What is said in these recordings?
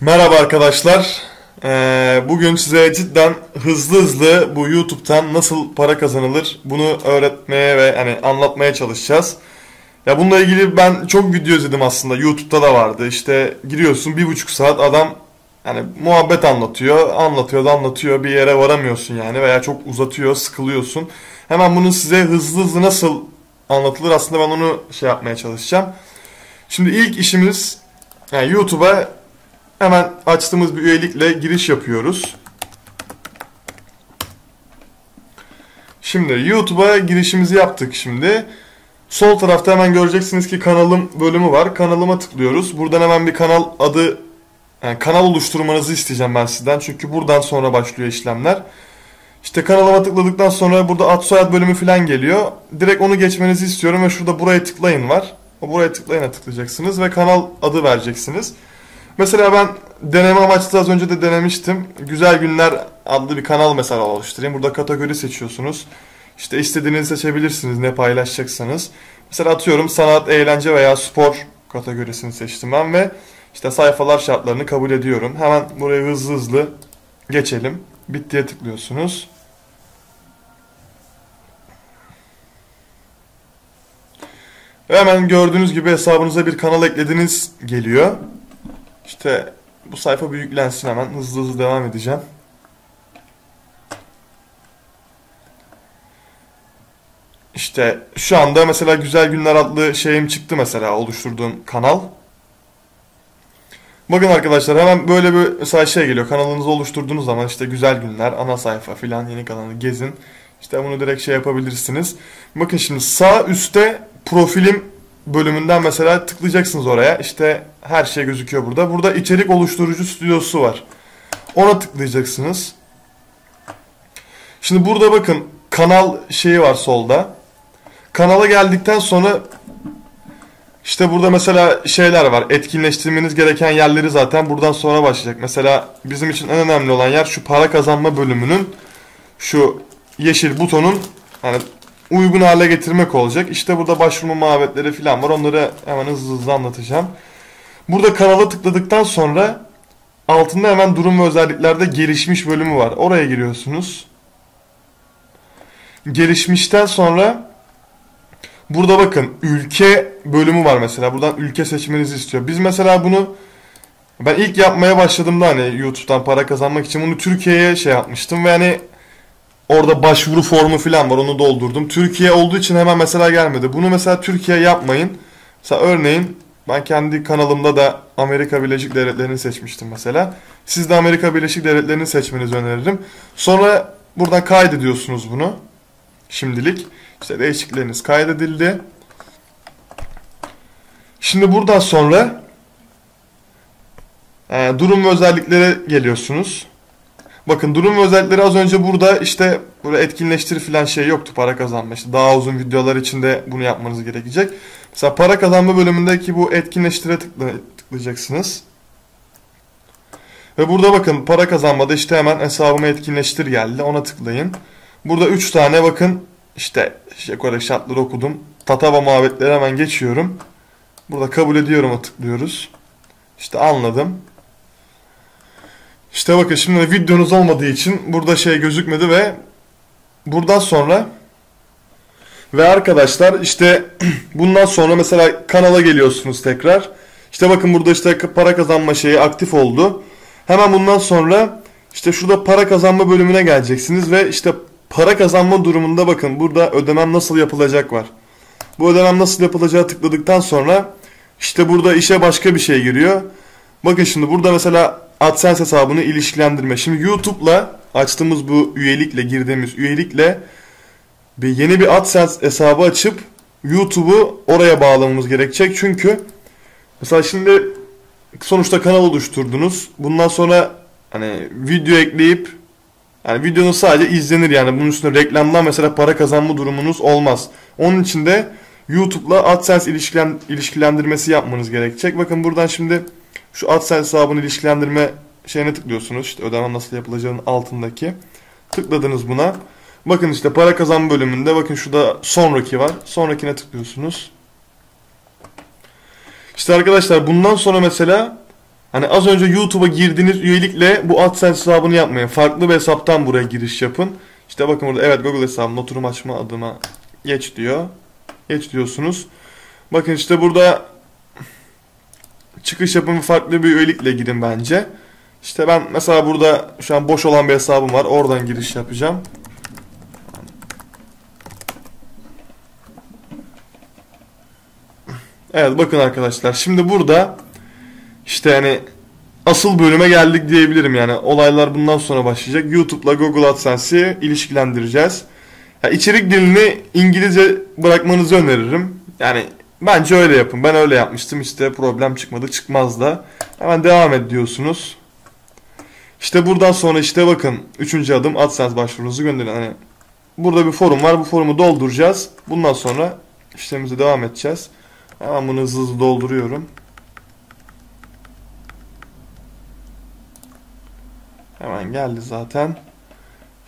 Merhaba arkadaşlar. Ee, bugün size cidden hızlı hızlı bu YouTube'dan nasıl para kazanılır bunu öğretmeye ve hani anlatmaya çalışacağız. Ya bununla ilgili ben çok video izledim aslında. YouTube'da da vardı. İşte giriyorsun bir buçuk saat adam hani muhabbet anlatıyor, anlatıyor da anlatıyor bir yere varamıyorsun yani veya çok uzatıyor, sıkılıyorsun. Hemen bunu size hızlı hızlı nasıl anlatılır aslında ben onu şey yapmaya çalışacağım. Şimdi ilk işimiz yani YouTube'a hemen açtığımız bir üyelikle giriş yapıyoruz. Şimdi YouTube'a girişimizi yaptık şimdi. Sol tarafta hemen göreceksiniz ki kanalım bölümü var. Kanalıma tıklıyoruz. Buradan hemen bir kanal adı yani kanal oluşturmanızı isteyeceğim ben sizden. Çünkü buradan sonra başlıyor işlemler. İşte kanalıma tıkladıktan sonra burada ad soyad bölümü falan geliyor. Direkt onu geçmenizi istiyorum ve şurada buraya tıklayın var. Buraya tıklayana tıklayacaksınız ve kanal adı vereceksiniz. Mesela ben deneme amaçlı az önce de denemiştim. Güzel Günler adlı bir kanal mesela oluşturayım. Burada kategori seçiyorsunuz. İşte istediğinizi seçebilirsiniz ne paylaşacaksanız. Mesela atıyorum sanat, eğlence veya spor kategorisini seçtim ben ve işte sayfalar şartlarını kabul ediyorum. Hemen buraya hızlı hızlı geçelim. Bittiye tıklıyorsunuz. Ve hemen gördüğünüz gibi hesabınıza bir kanal eklediniz geliyor. İşte bu sayfa büyüklensin hemen hızlı hızlı devam edeceğim. İşte şu anda mesela Güzel Günler adlı şeyim çıktı mesela oluşturduğum kanal. Bakın arkadaşlar hemen böyle bir mesela şey geliyor. Kanalınızı oluşturduğunuz zaman işte Güzel Günler, ana sayfa filan yeni kanalı gezin. İşte bunu direkt şey yapabilirsiniz. Bakın şimdi sağ üstte profilim bölümünden mesela tıklayacaksınız oraya. İşte her şey gözüküyor burada. Burada içerik oluşturucu stüdyosu var. Ona tıklayacaksınız. Şimdi burada bakın kanal şeyi var solda. Kanala geldikten sonra işte burada mesela şeyler var. Etkinleştirmeniz gereken yerleri zaten buradan sonra başlayacak. Mesela bizim için en önemli olan yer şu para kazanma bölümünün şu yeşil butonun hani uygun hale getirmek olacak. İşte burada başvurma muhabbetleri falan var. Onları hemen hızlı hızlı anlatacağım. Burada kanala tıkladıktan sonra altında hemen durum ve özelliklerde gelişmiş bölümü var. Oraya giriyorsunuz. Gelişmişten sonra burada bakın ülke bölümü var mesela. Buradan ülke seçmenizi istiyor. Biz mesela bunu ben ilk yapmaya başladığımda hani YouTube'dan para kazanmak için bunu Türkiye'ye şey yapmıştım ve hani Orada başvuru formu falan var onu doldurdum. Türkiye olduğu için hemen mesela gelmedi. Bunu mesela Türkiye yapmayın. Mesela örneğin ben kendi kanalımda da Amerika Birleşik Devletleri'ni seçmiştim mesela. Siz de Amerika Birleşik Devletleri'ni seçmenizi öneririm. Sonra buradan kaydediyorsunuz bunu. Şimdilik. İşte değişiklikleriniz kaydedildi. Şimdi buradan sonra e, durum ve özelliklere geliyorsunuz. Bakın durum ve özellikleri az önce burada işte burada etkinleştir filan şey yoktu para kazanma. İşte daha uzun videolar için de bunu yapmanız gerekecek. Mesela para kazanma bölümündeki bu etkinleştire tıkla, tıklayacaksınız. Ve burada bakın para kazanmada işte hemen hesabımı etkinleştir geldi. Ona tıklayın. Burada 3 tane bakın işte şey şartları okudum. Tatava muhabbetleri hemen geçiyorum. Burada kabul ediyorum'a tıklıyoruz. İşte anladım. İşte bakın şimdi videonuz olmadığı için burada şey gözükmedi ve buradan sonra ve arkadaşlar işte bundan sonra mesela kanala geliyorsunuz tekrar. İşte bakın burada işte para kazanma şeyi aktif oldu. Hemen bundan sonra işte şurada para kazanma bölümüne geleceksiniz ve işte para kazanma durumunda bakın burada ödemem nasıl yapılacak var. Bu ödemem nasıl yapılacağı tıkladıktan sonra işte burada işe başka bir şey giriyor. Bakın şimdi burada mesela AdSense hesabını ilişkilendirme. Şimdi YouTube'la açtığımız bu üyelikle girdiğimiz üyelikle bir yeni bir AdSense hesabı açıp YouTube'u oraya bağlamamız gerekecek. Çünkü mesela şimdi sonuçta kanal oluşturdunuz. Bundan sonra hani video ekleyip yani videonun sadece izlenir yani bunun üstüne reklamdan mesela para kazanma durumunuz olmaz. Onun için de YouTube'la AdSense ilişkilen, ilişkilendirmesi yapmanız gerekecek. Bakın buradan şimdi şu AdSense hesabını ilişkilendirme şeyine tıklıyorsunuz. İşte ödeme nasıl yapılacağının altındaki. Tıkladınız buna. Bakın işte para kazanma bölümünde bakın şurada sonraki var. Sonrakine tıklıyorsunuz. İşte arkadaşlar bundan sonra mesela Hani az önce YouTube'a girdiğiniz üyelikle bu AdSense hesabını yapmayın. Farklı bir hesaptan buraya giriş yapın. İşte bakın burada evet Google hesabım oturum açma adıma geç diyor. Geç diyorsunuz. Bakın işte burada çıkış yapın farklı bir üyelikle girin bence. İşte ben mesela burada şu an boş olan bir hesabım var. Oradan giriş yapacağım. Evet bakın arkadaşlar. Şimdi burada işte yani asıl bölüme geldik diyebilirim yani. Olaylar bundan sonra başlayacak. YouTube'la Google AdSense'i ilişkilendireceğiz. Ya içerik dilini İngilizce bırakmanızı öneririm. Yani bence öyle yapın. Ben öyle yapmıştım. İşte problem çıkmadı. Çıkmaz da. Hemen devam et diyorsunuz. İşte buradan sonra işte bakın. Üçüncü adım AdSense başvurunuzu gönderin. Hani burada bir forum var. Bu forumu dolduracağız. Bundan sonra işlemimize devam edeceğiz. Hemen bunu hızlı hızlı dolduruyorum. Hemen geldi zaten.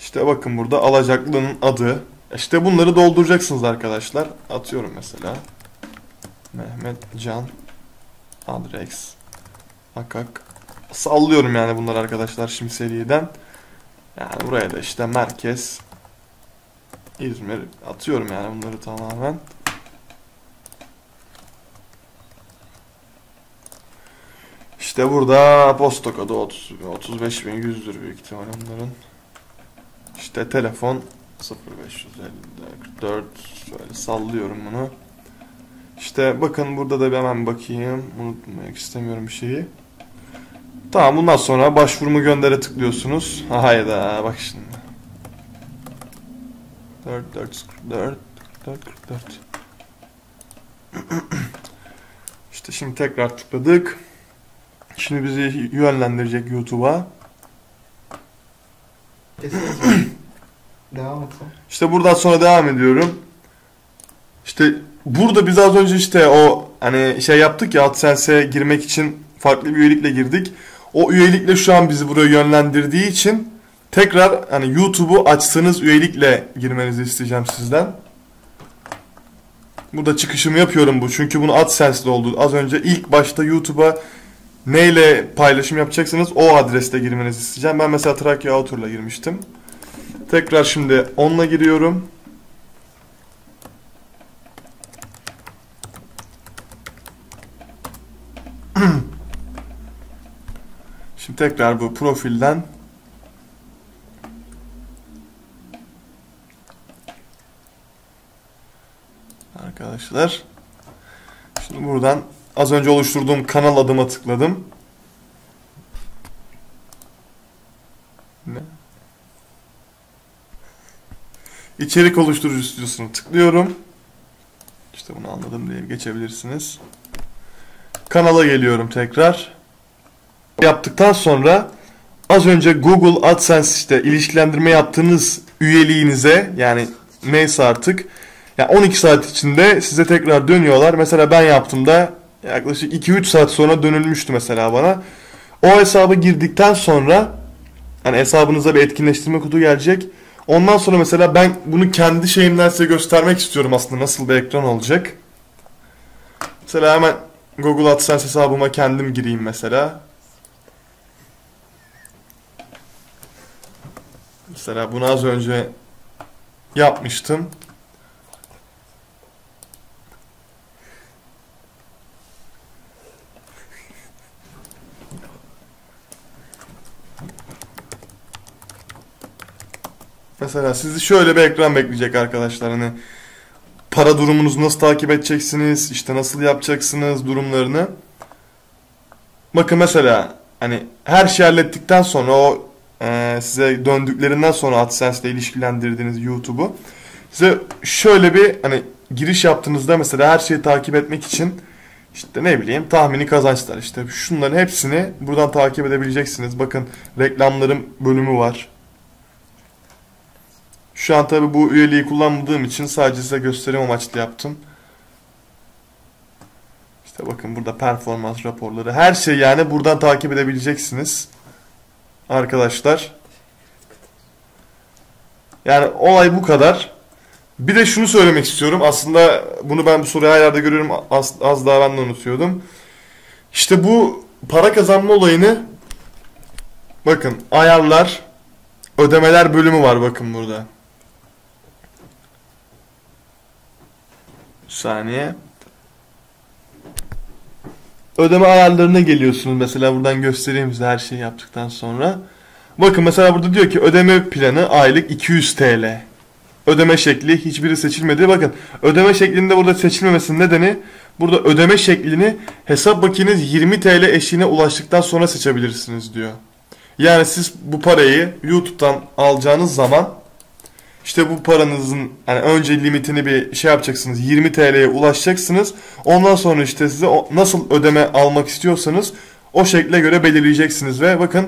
İşte bakın burada alacaklının adı. İşte bunları dolduracaksınız arkadaşlar. Atıyorum mesela. Mehmet Can Adres Akak Sallıyorum yani bunları arkadaşlar şimdi seriden. Yani buraya da işte merkez İzmir atıyorum yani bunları tamamen. İşte burada posta kodu 30, 35.100'dür büyük ihtimal onların. İşte telefon 0554 şöyle sallıyorum bunu. İşte bakın burada da hemen bakayım. Unutmak istemiyorum bir şeyi. Tamam bundan sonra başvurumu göndere tıklıyorsunuz. Hayda bak şimdi. 4 4 44 44 44. işte şimdi tekrar tıkladık. Şimdi bizi yönlendirecek YouTube'a. Devam et. İşte buradan sonra devam ediyorum. İşte burada biz az önce işte o hani şey yaptık ya AdSense'e girmek için farklı bir üyelikle girdik. O üyelikle şu an bizi buraya yönlendirdiği için tekrar hani YouTube'u açtığınız üyelikle girmenizi isteyeceğim sizden. Burada çıkışımı yapıyorum bu. Çünkü bunu AdSense'de oldu. Az önce ilk başta YouTube'a neyle paylaşım yapacaksınız o adreste girmenizi isteyeceğim. Ben mesela Trakya Autor'la girmiştim. Tekrar şimdi onunla giriyorum. Şimdi tekrar bu profilden Arkadaşlar Şimdi buradan az önce oluşturduğum kanal adıma tıkladım. Ne? İçerik oluşturucu stüdyosunu tıklıyorum. İşte bunu anladım diye geçebilirsiniz. Kanala geliyorum tekrar. Yaptıktan sonra az önce Google AdSense işte ilişkilendirme yaptığınız üyeliğinize yani neyse artık yani 12 saat içinde size tekrar dönüyorlar. Mesela ben yaptığımda yaklaşık 2-3 saat sonra dönülmüştü mesela bana. O hesaba girdikten sonra hani hesabınıza bir etkinleştirme kodu gelecek. Ondan sonra mesela ben bunu kendi şeyimden size göstermek istiyorum aslında nasıl bir ekran olacak. Mesela hemen Google AdSense hesabıma kendim gireyim mesela. Mesela bunu az önce yapmıştım. Mesela sizi şöyle bir ekran bekleyecek arkadaşlar. Hani para durumunuzu nasıl takip edeceksiniz, işte nasıl yapacaksınız durumlarını. Bakın mesela hani her şeyi hallettikten sonra o e, size döndüklerinden sonra AdSense ile ilişkilendirdiğiniz YouTube'u size şöyle bir hani giriş yaptığınızda mesela her şeyi takip etmek için işte ne bileyim tahmini kazançlar işte şunların hepsini buradan takip edebileceksiniz. Bakın reklamların bölümü var. Şu an tabi bu üyeliği kullanmadığım için sadece size gösterim amaçlı yaptım. İşte bakın burada performans raporları her şey yani buradan takip edebileceksiniz. Arkadaşlar. Yani olay bu kadar. Bir de şunu söylemek istiyorum. Aslında bunu ben bu soruyu her yerde görüyorum. Az, az daha ben de unutuyordum. İşte bu para kazanma olayını bakın ayarlar ödemeler bölümü var bakın burada. Saniye. Ödeme ayarlarına geliyorsunuz. Mesela buradan göstereyim size her şeyi yaptıktan sonra. Bakın mesela burada diyor ki ödeme planı aylık 200 TL. Ödeme şekli hiçbiri seçilmedi. Bakın ödeme şeklinde burada seçilmemesinin nedeni burada ödeme şeklini hesap bakiyeniz 20 TL eşiğine ulaştıktan sonra seçebilirsiniz diyor. Yani siz bu parayı YouTube'dan alacağınız zaman işte bu paranızın yani önce limitini bir şey yapacaksınız 20 TL'ye ulaşacaksınız. Ondan sonra işte size nasıl ödeme almak istiyorsanız o şekle göre belirleyeceksiniz ve bakın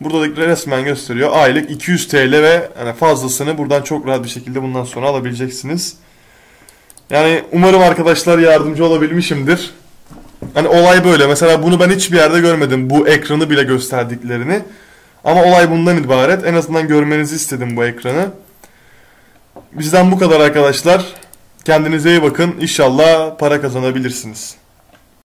burada da resmen gösteriyor. Aylık 200 TL ve yani fazlasını buradan çok rahat bir şekilde bundan sonra alabileceksiniz. Yani umarım arkadaşlar yardımcı olabilmişimdir. Hani olay böyle. Mesela bunu ben hiçbir yerde görmedim. Bu ekranı bile gösterdiklerini. Ama olay bundan ibaret. En azından görmenizi istedim bu ekranı. Bizden bu kadar arkadaşlar. Kendinize iyi bakın. İnşallah para kazanabilirsiniz.